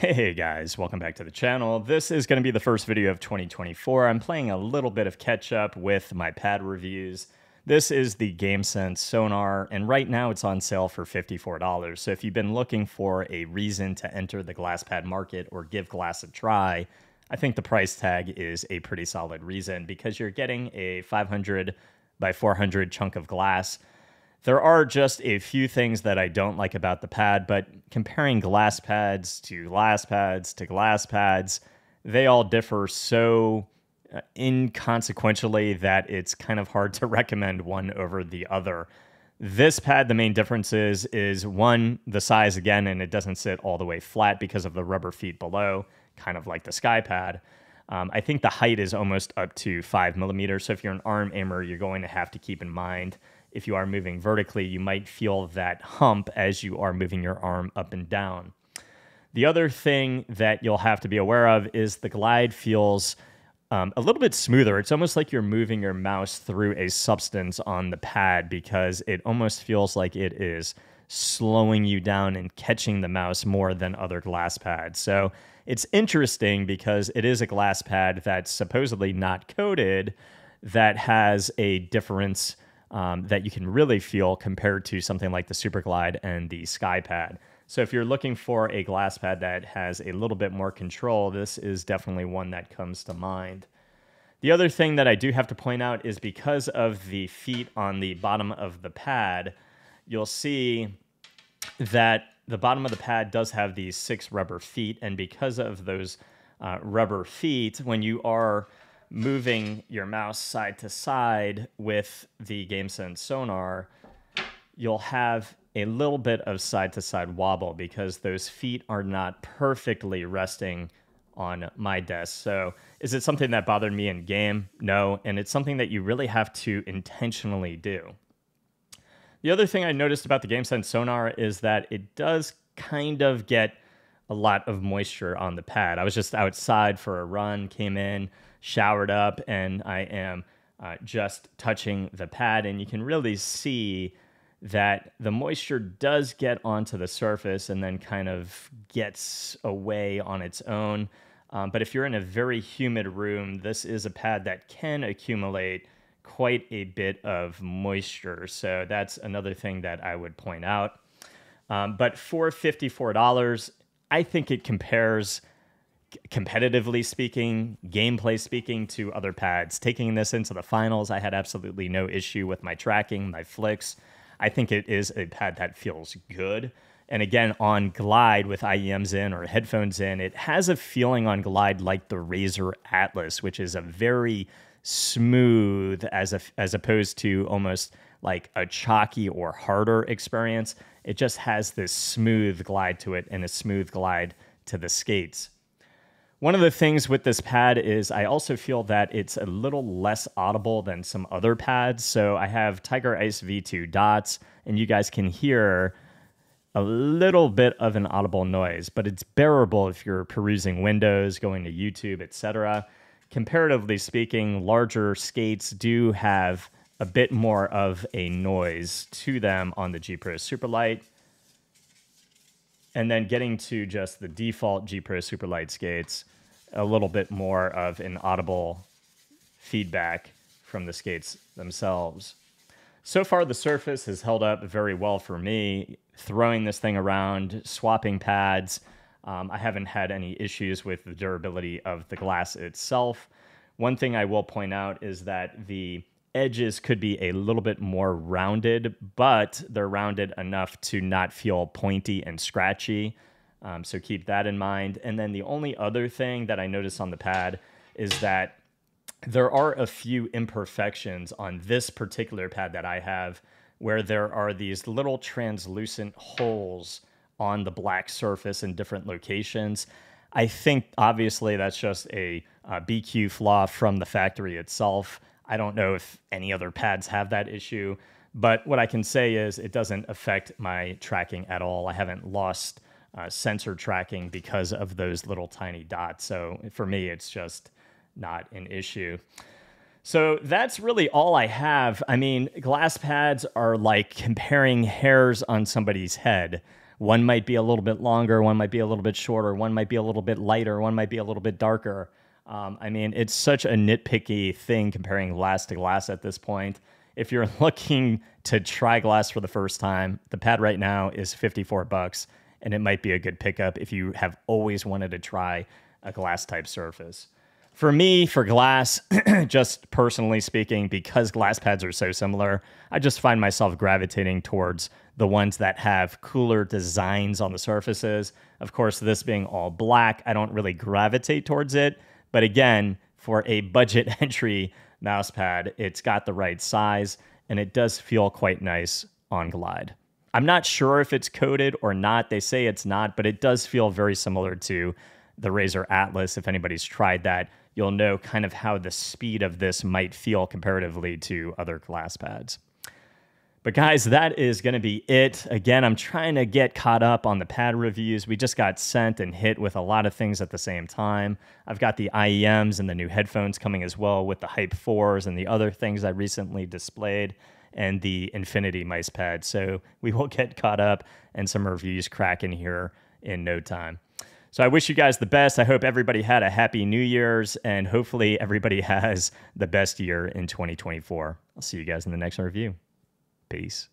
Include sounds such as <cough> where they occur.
Hey guys, welcome back to the channel. This is going to be the first video of 2024. I'm playing a little bit of catch up with my pad reviews. This is the GameSense Sonar, and right now it's on sale for $54. So if you've been looking for a reason to enter the glass pad market or give glass a try, I think the price tag is a pretty solid reason because you're getting a 500 by 400 chunk of glass there are just a few things that I don't like about the pad, but comparing glass pads to glass pads to glass pads, they all differ so uh, inconsequentially that it's kind of hard <laughs> to recommend one over the other. This pad, the main difference is, is one, the size again, and it doesn't sit all the way flat because of the rubber feet below, kind of like the Sky Pad. Um, I think the height is almost up to five millimeters. So if you're an arm aimer, you're going to have to keep in mind if you are moving vertically, you might feel that hump as you are moving your arm up and down. The other thing that you'll have to be aware of is the glide feels um, a little bit smoother. It's almost like you're moving your mouse through a substance on the pad because it almost feels like it is slowing you down and catching the mouse more than other glass pads. So it's interesting because it is a glass pad that's supposedly not coated that has a difference um, that you can really feel compared to something like the Super Glide and the SkyPad. So if you're looking for a glass pad that has a little bit more control, this is definitely one that comes to mind. The other thing that I do have to point out is because of the feet on the bottom of the pad, you'll see that the bottom of the pad does have these six rubber feet. And because of those uh, rubber feet, when you are moving your mouse side to side with the GameSense sonar, you'll have a little bit of side to side wobble because those feet are not perfectly resting on my desk. So, is it something that bothered me in game? No. And it's something that you really have to intentionally do. The other thing I noticed about the GameSense sonar is that it does kind of get a lot of moisture on the pad. I was just outside for a run, came in, showered up and I am uh, just touching the pad. And you can really see that the moisture does get onto the surface and then kind of gets away on its own. Um, but if you're in a very humid room, this is a pad that can accumulate quite a bit of moisture. So that's another thing that I would point out. Um, but for $54, I think it compares competitively speaking, gameplay speaking to other pads. Taking this into the finals, I had absolutely no issue with my tracking, my flicks. I think it is a pad that feels good. And again, on Glide with IEMs in or headphones in, it has a feeling on Glide like the Razer Atlas, which is a very smooth as a, as opposed to almost like a chalky or harder experience. It just has this smooth glide to it and a smooth glide to the skates. One of the things with this pad is I also feel that it's a little less audible than some other pads. So I have Tiger Ice V2 dots, and you guys can hear a little bit of an audible noise, but it's bearable if you're perusing Windows, going to YouTube, etc. Comparatively speaking, larger skates do have a bit more of a noise to them on the G Pro Superlight. And then getting to just the default G Pro Superlight skates, a little bit more of an audible feedback from the skates themselves. So far, the surface has held up very well for me. Throwing this thing around, swapping pads, um, I haven't had any issues with the durability of the glass itself. One thing I will point out is that the edges could be a little bit more rounded, but they're rounded enough to not feel pointy and scratchy. Um, so keep that in mind. And then the only other thing that I notice on the pad is that there are a few imperfections on this particular pad that I have where there are these little translucent holes on the black surface in different locations. I think obviously that's just a, a BQ flaw from the factory itself. I don't know if any other pads have that issue, but what I can say is it doesn't affect my tracking at all. I haven't lost uh, sensor tracking because of those little tiny dots. So for me, it's just not an issue. So that's really all I have. I mean, glass pads are like comparing hairs on somebody's head. One might be a little bit longer, one might be a little bit shorter, one might be a little bit lighter, one might be a little bit darker. Um, I mean, it's such a nitpicky thing comparing glass to glass at this point. If you're <laughs> looking to try glass for the first time, the pad right now is 54 bucks, and it might be a good pickup if you have always wanted to try a glass type surface. For me, for glass, <clears throat> just personally speaking, because glass pads are so similar, I just find myself gravitating towards the ones that have cooler designs on the surfaces. Of course, this being all black, I don't really gravitate towards it. But again, for a budget <laughs> entry mouse pad, it's got the right size and it does feel quite nice on Glide. I'm not sure if it's coated or not. They say it's not, but it does feel very similar to the Razer Atlas. If anybody's tried that, you'll know kind of how the speed of this might feel comparatively to other glass pads. But guys, that is going to be it. Again, I'm trying to get caught up on the pad reviews. We just got sent and hit with a lot of things at the same time. I've got the IEMs and the new headphones coming as well with the Hype 4s and the other things I recently displayed and the Infinity mice pad. So we will get caught up and some reviews cracking here in no time. So I wish you guys the best. I hope everybody had a happy New Year's and hopefully everybody <laughs> has the best year in 2024. I'll see you guys in the next review. Peace.